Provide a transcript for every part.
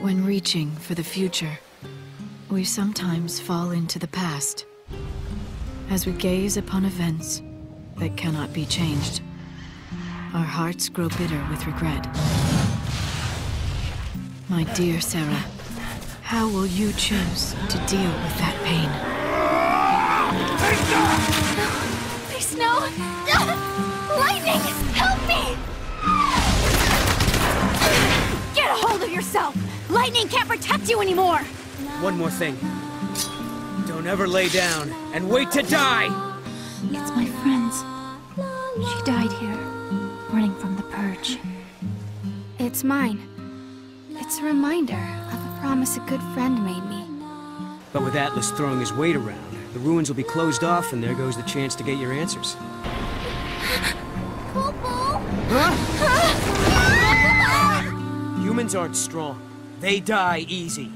When reaching for the future, we sometimes fall into the past. As we gaze upon events that cannot be changed, our hearts grow bitter with regret. My dear Serah, how will you choose to deal with that pain? Please, no! Lightning! Help me! Get a hold of yourself! Lightning can't protect you anymore! One more thing. Don't ever lay down and wait to die! It's my friends. She died here, running from the Purge. It's mine. It's a reminder of a promise a good friend made me. But with Atlas throwing his weight around, the ruins will be closed off and there goes the chance to get your answers. Humans aren't strong. They die easy.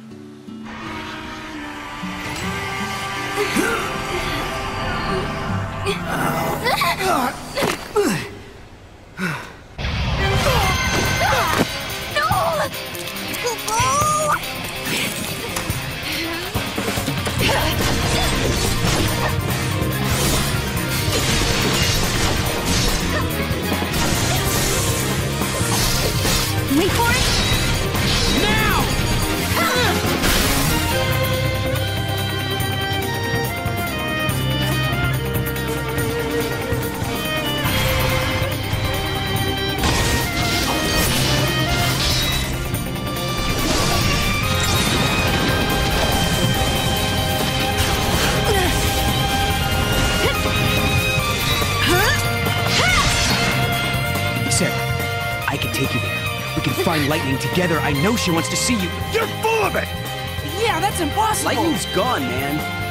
Wait for it! I can take you there. We can find Lightning together. I know she wants to see you. You're full of it! Yeah, that's impossible! Lightning's gone, man.